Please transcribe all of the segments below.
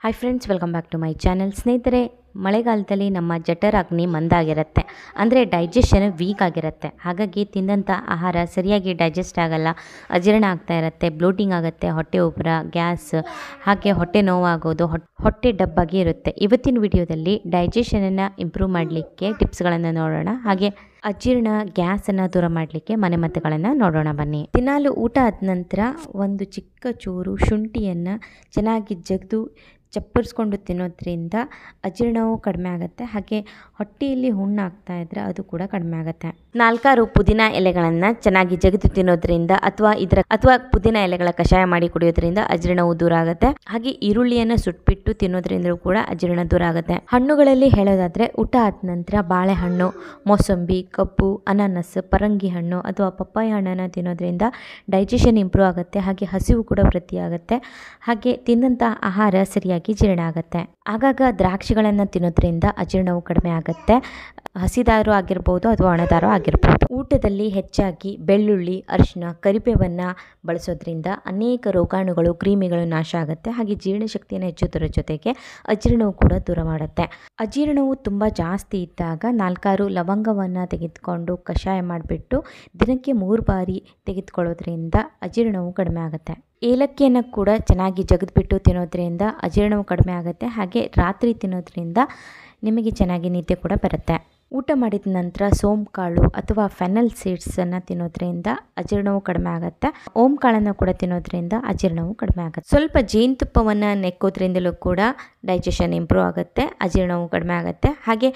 Hi friends welcome back to my channel ಸ್ನೇಹಿತರೆ, ಮಳೆಗಾಲದಲ್ಲಿ ನಮ್ಮ ಜಠರಾಗ್ನಿ ಮಂದಾಗಿರುತ್ತೆ. ಅಂದರೆ ಡೈಜೆಷನ್ ವೀಕ್ ಆಗಿರುತ್ತೆ. ಹಾಗಾಗಿ ತಿಂದಂಥ ಆಹಾರ ಸರಿಯಾಗಿ ಡೈಜೆಸ್ಟ್ ಆಗಲ್ಲ. ಅಜೀರ್ಣ ಆಗ್ತಾ ಇರುತ್ತೆ ಬ್ಲೋಟಿಂಗ್ ಆಗುತ್ತೆ, ಹೊಟ್ಟೆ ಉಬ್ಬರ, ಗ್ಯಾಸ್, ಹಾಗೆ ಹೊಟ್ಟೆ ನೋವಾಗೋದು, ಹೊಟ್- ಹೊಟ್ಟೆ ಡಬ್ಬಾಗಿ ಇರುತ್ತೆ. ಇವತ್ತಿನ ವಿಡಿಯೋದಲ್ಲಿ ಡೈಜೆಷನನ್ನು ಇಂಪ್ರೂವ್ ಮಾಡಲಿಕ್ಕೆ ಟಿಪ್ಸ್ಗಳನ್ನು ನೋಡೋಣ. ಹಾಗೆ ಅಜೀರ್ಣ ಗ್ಯಾಸನ್ನು ದೂರ ಮಾಡಲಿಕ್ಕೆ ಮನೆಮದ್ದುಗಳನ್ನು ನೋಡೋಣ ಬನ್ನಿ. ದಿನಾಲು ಊಟ ಆದ ನಂತರ ಒಂದು ಚಿಕ್ಕ ಚೂರು ಶುಂಠಿಯನ್ನು ಚೆನ್ನಾಗಿ ಜಗಿದು ಚಪ್ಪರಿಸ್ಕೊಂಡು ತಿನ್ನೋದ್ರಿಂದ ಅಜೀರ್ಣವು ಕಡಿಮೆ ಆಗುತ್ತೆ. ಹಾಗೆ ಹೊಟ್ಟೆಯಲ್ಲಿ ಹುಣ್ಣಾಗ್ತಾ ಇದ್ರೆ ಅದು ಕೂಡ ಕಡಿಮೆ ಆಗುತ್ತೆ. ನಾಲ್ಕಾರು ಪುದೀನ ಎಲೆಗಳನ್ನು ಚೆನ್ನಾಗಿ ಜಗಿದು ತಿನ್ನೋದ್ರಿಂದ ಅಥವಾ ಇದರ ಅಥವಾ ಪುದೀನ ಎಲೆಗಳ ಕಷಾಯ ಮಾಡಿ ಕುಡಿಯೋದ್ರಿಂದ ಅಜೀರ್ಣವು ದೂರ ಆಗುತ್ತೆ. ಹಾಗೆ ಈರುಳ್ಳಿಯನ್ನು ಸುಟ್ಬಿಟ್ಟು ತಿನ್ನೋದ್ರಿಂದ ಕೂಡ ಅಜೀರ್ಣ ದೂರ ಆಗುತ್ತೆ. ಹಣ್ಣುಗಳಲ್ಲಿ ಹೇಳೋದಾದ್ರೆ ಊಟ ಆದ ನಂತರ ಬಾಳೆಹಣ್ಣು, ಮೋಸಂಬಿ, ಕಬ್ಬು, ಅನಾನಸ್, ಪರಂಗಿ ಹಣ್ಣು ಅಥವಾ ಪಪ್ಪಾಯ ಹಣ್ಣನ್ನು ತಿನ್ನೋದ್ರಿಂದ ಡೈಜೆಷನ್ ಇಂಪ್ರೂವ್ ಆಗುತ್ತೆ. ಹಾಗೆ ಹಸಿವು ಕೂಡ ವೃದ್ಧಿಯಾಗುತ್ತೆ. ಹಾಗೆ ತಿಂದಂಥ ಆಹಾರ ಸರಿಯಾಗಿ ಜೀರ್ಣ ಆಗುತ್ತೆ. ಆಗಾಗ ದ್ರಾಕ್ಷಿಗಳನ್ನು ತಿನ್ನೋದ್ರಿಂದ ಅಜೀರ್ಣವು ಕಡಿಮೆ ಆಗುತ್ತೆ. ಹಸಿದಾರು ಆಗಿರ್ಬೋದು ಅಥವಾ ಒಣದಾರು ಆಗಿರ್ಬೋದು. ಊಟದಲ್ಲಿ ಹೆಚ್ಚಾಗಿ ಬೆಳ್ಳುಳ್ಳಿ ಅರಿಶಿನ ಕರಿಬೇವನ್ನು ಬಳಸೋದ್ರಿಂದ ಅನೇಕ ರೋಗಾಣುಗಳು, ಕ್ರಿಮಿಗಳು ನಾಶ ಆಗುತ್ತೆ. ಹಾಗೆ ಜೀರ್ಣಶಕ್ತಿಯನ್ನು ಹೆಚ್ಚುವುದರ ಜೊತೆಗೆ ಅಜೀರ್ಣವು ಕೂಡ ದೂರ ಮಾಡುತ್ತೆ. ಅಜೀರ್ಣವು ತುಂಬ ಜಾಸ್ತಿ ಇದ್ದಾಗ ನಾಲ್ಕಾರು ಲವಂಗವನ್ನು ತೆಗೆದುಕೊಂಡು ಕಷಾಯ ಮಾಡಿಬಿಟ್ಟು ದಿನಕ್ಕೆ ಮೂರು ಬಾರಿ ತೆಗೆದುಕೊಳ್ಳೋದ್ರಿಂದ ಅಜೀರ್ಣವು ಕಡಿಮೆ ಆಗುತ್ತೆ. ಏಲಕ್ಕಿಯನ್ನು ಕೂಡ ಚೆನ್ನಾಗಿ ಜಗದ್ಬಿಟ್ಟು ತಿನ್ನೋದ್ರಿಂದ ಅಜೀರ್ಣವು ಕಡಿಮೆ ಆಗುತ್ತೆ. ಹಾಗೆ ರಾತ್ರಿ ತಿನ್ನೋದ್ರಿಂದ ನಿಮಗೆ ಚೆನ್ನಾಗಿ ನಿದ್ದೆ ಕೂಡ ಬರುತ್ತೆ. ಊಟ ಮಾಡಿದ ನಂತರ ಸೋಮ್ ಕಾಳು ಅಥವಾ ಫೆನಲ್ ಸೀಡ್ಸನ್ನು ತಿನ್ನೋದ್ರಿಂದ ಅಜೀರ್ಣವು ಕಡಿಮೆ ಆಗುತ್ತೆ. ಓಂ ಕಾಳನ್ನು ಕೂಡ ತಿನ್ನೋದ್ರಿಂದ ಅಜೀರ್ಣವು ಕಡಿಮೆ ಆಗುತ್ತೆ. ಸ್ವಲ್ಪ ಜೇನುತುಪ್ಪವನ್ನು ನೆಕ್ಕೋದ್ರಿಂದಲೂ ಕೂಡ ಡೈಜೆಷನ್ ಇಂಪ್ರೂವ್ ಆಗುತ್ತೆ, ಅಜೀರ್ಣವು ಕಡಿಮೆ ಆಗುತ್ತೆ. ಹಾಗೆ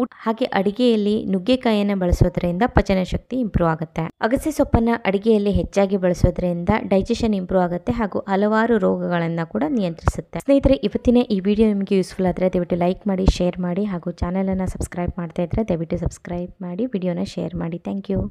ಊಟ, ಹಾಗೆ ಅಡುಗೆಯಲ್ಲಿ ನುಗ್ಗೆಕಾಯಿಯನ್ನು ಬಳಸೋದ್ರಿಂದ ಪಚನ ಶಕ್ತಿ ಇಂಪ್ರೂವ್ ಆಗುತ್ತೆ. ಅಗಸೆ ಸೊಪ್ಪನ್ನು ಅಡುಗೆಯಲ್ಲಿ ಹೆಚ್ಚಾಗಿ ಬಳಸೋದ್ರಿಂದ ಡೈಜೆಷನ್ ಇಂಪ್ರೂವ್ ಆಗುತ್ತೆ ಹಾಗೂ ಹಲವಾರು ರೋಗಗಳನ್ನು ಕೂಡ ನಿಯಂತ್ರಿಸುತ್ತೆ. ಸ್ನೇಹಿತರೆ, ಇವತ್ತಿನ ಈ ವಿಡಿಯೋ ನಿಮಗೆ ಯೂಸ್ಫುಲ್ ಆದರೆ ದಯವಿಟ್ಟು ಲೈಕ್ ಮಾಡಿ ಶೇರ್ ಮಾಡಿ ಹಾಗೂ ಚಾನಲನ್ನು ಸಬ್ಸ್ಕ್ರೈಬ್ ಮಾಡ್ತಾ ಇದ್ದರೆ ದಯವಿಟ್ಟು ಸಬ್ಸ್ಕ್ರೈಬ್ ಮಾಡಿ ವಿಡಿಯೋನ ಶೇರ್ ಮಾಡಿ. Thank you